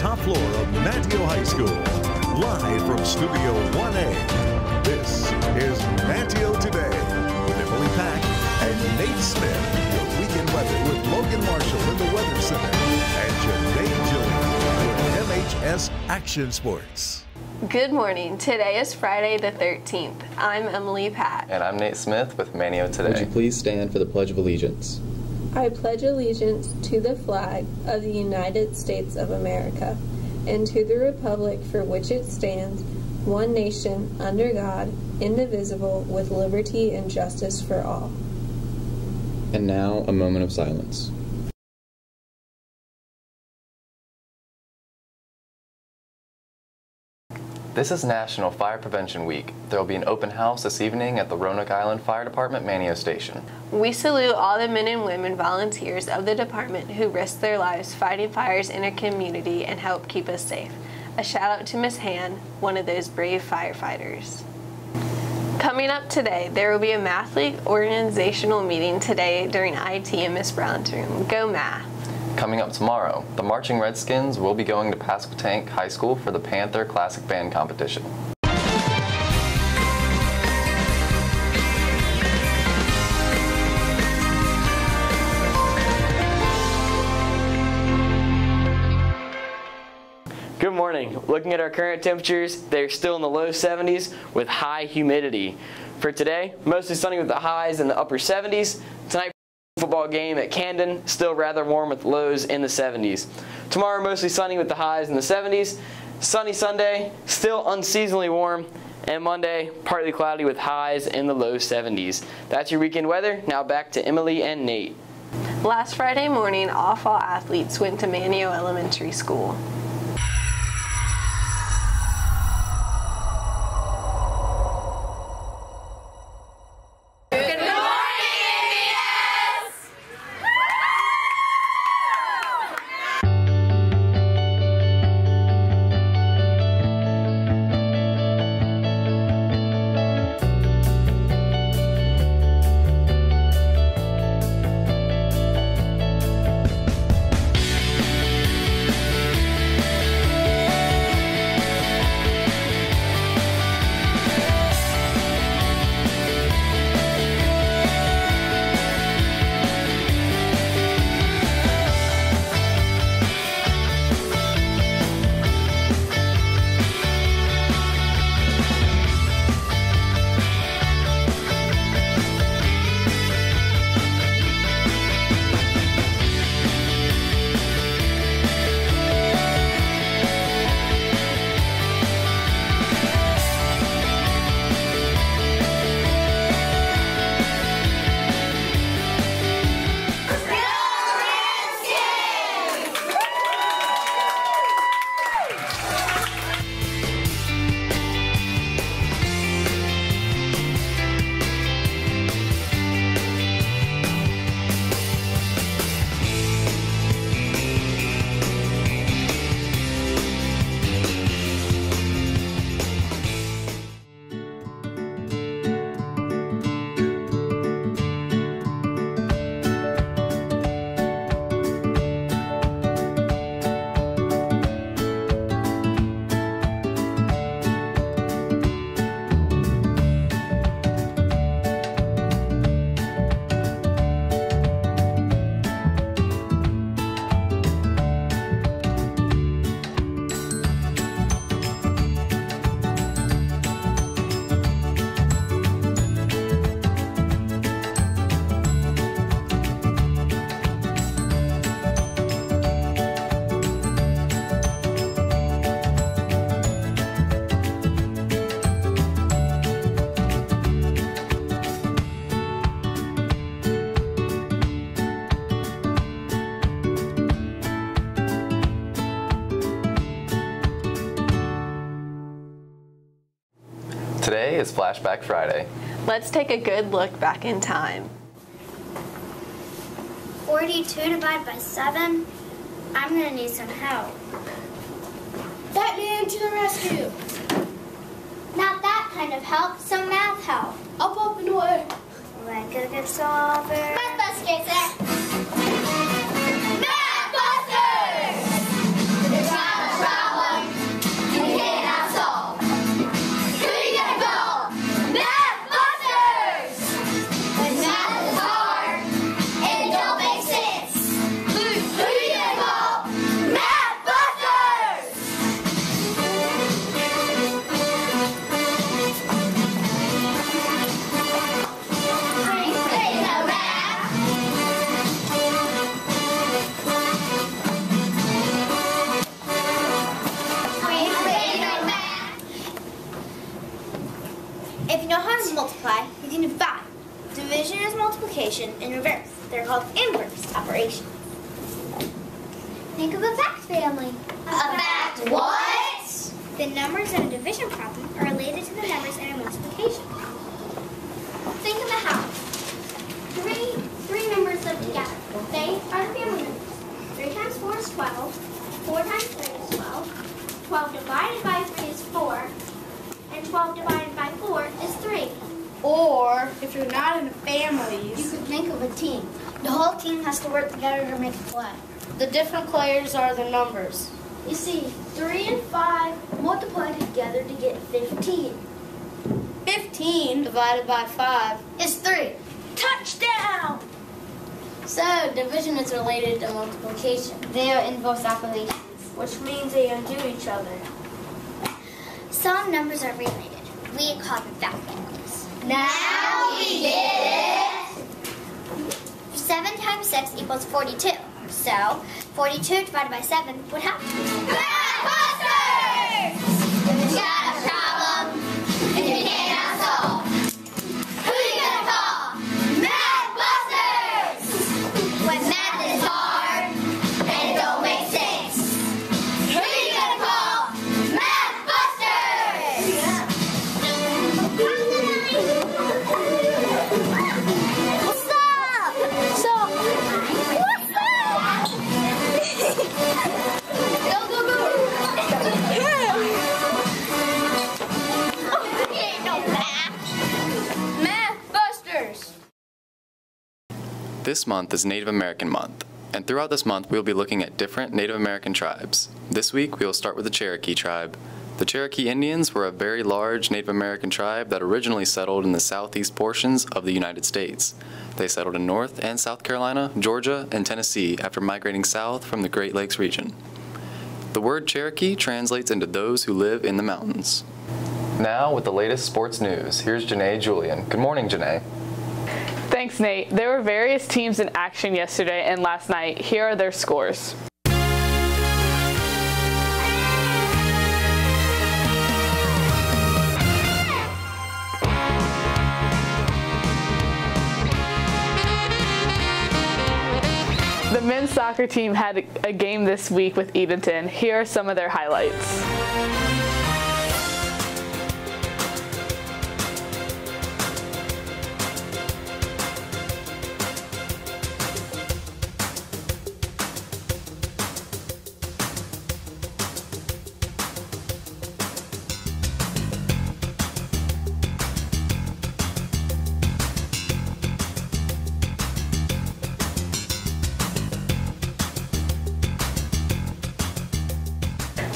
top floor of Manteo High School. Live from Studio 1A, this is Manteo Today with Emily Pack and Nate Smith. Your weekend weather with Logan Marshall in the Weather Center and Janae Gillian with MHS Action Sports. Good morning. Today is Friday the 13th. I'm Emily Pack. And I'm Nate Smith with Manteo Today. Would you please stand for the Pledge of Allegiance? I pledge allegiance to the flag of the United States of America and to the republic for which it stands, one nation, under God, indivisible, with liberty and justice for all. And now, a moment of silence. This is National Fire Prevention Week. There will be an open house this evening at the Roanoke Island Fire Department Manteo Station. We salute all the men and women volunteers of the department who risk their lives fighting fires in our community and help keep us safe. A shout out to Miss Han, one of those brave firefighters. Coming up today, there will be a Math League organizational meeting today during IT in Miss Brown's room. Go Math! Coming up tomorrow, the Marching Redskins will be going to Pasquotank High School for the Panther Classic Band Competition. Good morning. Looking at our current temperatures, they're still in the low 70s with high humidity. For today, mostly sunny with the highs in the upper 70s. Tonight, football game at Camden, still rather warm with lows in the 70s. Tomorrow, mostly sunny with the highs in the 70s. Sunny Sunday, still unseasonably warm. And Monday, partly cloudy with highs in the low 70s. That's your weekend weather. Now back to Emily and Nate. Last Friday morning, all fall athletes went to Manteo Elementary School. Today is Flashback Friday. Let's take a good look back in time. 42 divided by 7. I'm gonna need some help. Batman to the rescue! Not that kind of help, some math help. Up, up, and away! Like a good solver. Mathbusters! Mathbusters! If you know how to multiply, you can divide. Division is multiplication in reverse. They're called inverse operations. Think of a fact family. A, a fact what? The numbers in a division problem are related to the numbers in a multiplication. Think of a house. Team has to work together to make a play. the different players are the numbers. You see, 3 and 5 multiply together to get 15. 15 divided by 5. Is 3. Touchdown! So, division is related to multiplication, They are inverse operations. which means they undo each other. Some numbers are related. We call them fact families. Now we get it! 7 times 6 equals 42. So, 42 divided by 7 would have! This month is Native American Month, and throughout this month we will be looking at different Native American tribes. This week we will start with the Cherokee tribe. The Cherokee Indians were a very large Native American tribe that originally settled in the southeast portions of the United States. They settled in North and South Carolina, Georgia, and Tennessee after migrating south from the Great Lakes region. The word Cherokee translates into those who live in the mountains. Now, with the latest sports news, here's Janae Julian. Good morning, Janae. Thanks, Nate. There were various teams in action yesterday and last night. Here are their scores. The men's soccer team had a game this week with Edenton. Here are some of their highlights.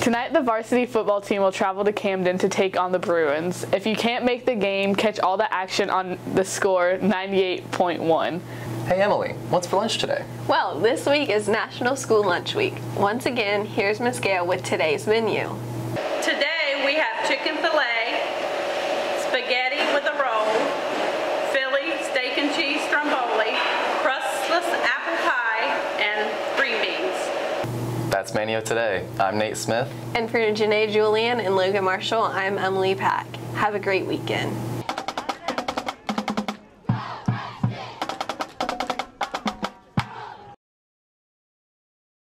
Tonight, the varsity football team will travel to Camden to take on the Bruins. If you can't make the game, catch all the action on the score 98.1. Hey, Emily, what's for lunch today? Well, this week is National School Lunch Week. Once again, here's Miss Gale with today's menu. Today we have chicken filet, That's Manteo Today. I'm Nate Smith. And for Janae Julian and Logan Marshall, I'm Emily Pack. Have a great weekend.